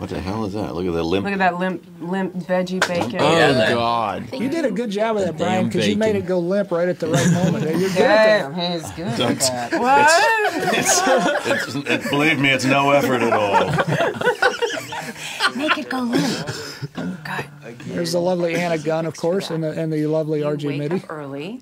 What the hell is that? Look at that limp. Look at that limp, limp veggie bacon. Oh Yeah, God! You did a good job of that, Bryan, because you made it go limp right at the right moment. You're good at that. he's good at that. What? It's, it, believe me, it's no effort at all. Make it go limp. God. There's the lovely Anna Gunn, of course, and the, and the lovely You RJ wake Mitte. up early.